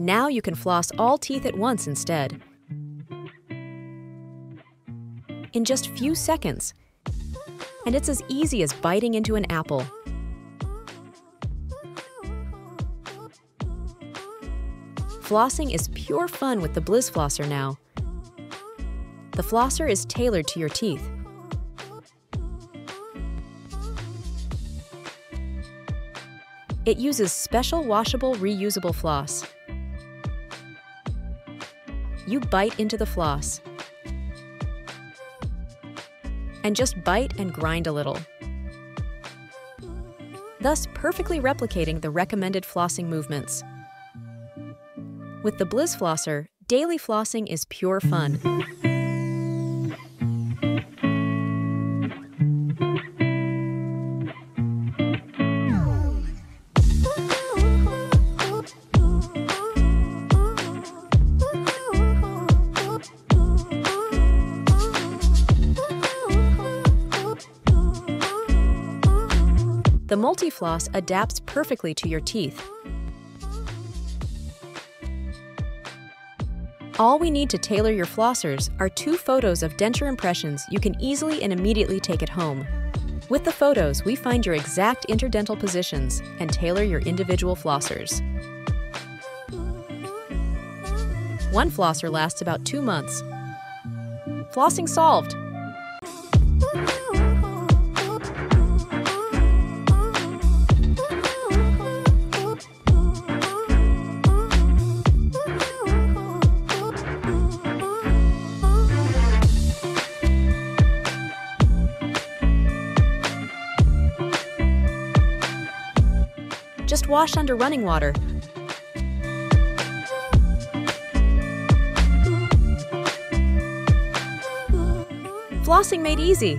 Now you can floss all teeth at once instead. In just few seconds. And it's as easy as biting into an apple. Flossing is pure fun with the Blizz Flosser now. The flosser is tailored to your teeth. It uses special washable, reusable floss. You bite into the floss. And just bite and grind a little. Thus perfectly replicating the recommended flossing movements. With the Blizz Flosser, daily flossing is pure fun. The multi-floss adapts perfectly to your teeth. All we need to tailor your flossers are two photos of denture impressions you can easily and immediately take at home. With the photos, we find your exact interdental positions and tailor your individual flossers. One flosser lasts about two months. Flossing solved! Just wash under running water. Flossing made easy.